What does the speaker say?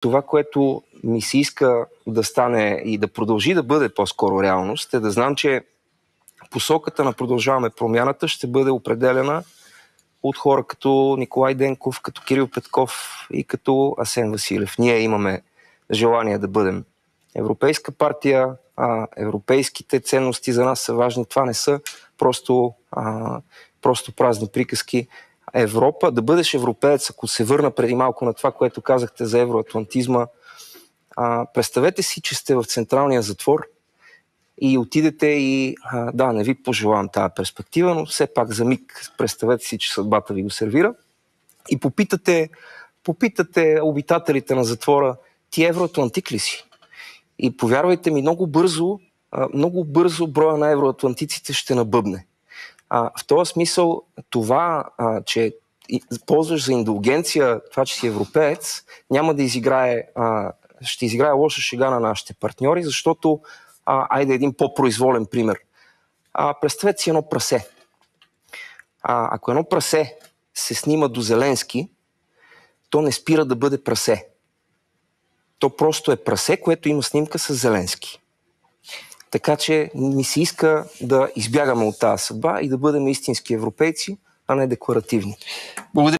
това, което ми се иска да стане и да продължи да бъде по-скоро реалност, е да знам, че посоката на продължаваме промяната ще бъде определена от хора като Николай Денков, като Кирил Петков и като Асен Василев. Ние имаме желание да бъдем европейска партия, а, европейските ценности за нас са важни. Това не са просто, а, просто празни приказки. Европа, да бъдеш европеец, ако се върна преди малко на това, което казахте за евроатлантизма, а, представете си, че сте в централния затвор и отидете и, а, да, не ви пожелавам тази перспектива, но все пак за миг представете си, че съдбата ви го сервира и попитате, попитате обитателите на затвора, ти евроатлантик ли си? И повярвайте ми, много бързо, много бързо броя на евроатлантиците ще набъбне. А, в този смисъл, това, а, че ползваш за индулгенция това, че си европеец, няма да изиграе, а, ще изиграе лоша шега на нашите партньори, защото, а, айде един по-произволен пример. А, представете си едно прасе. А, ако едно прасе се снима до Зеленски, то не спира да бъде прасе. То просто е прасе, което има снимка с Зеленски. Така че ми се иска да избягаме от тази съдба и да бъдем истински европейци, а не декларативни. Благодаря.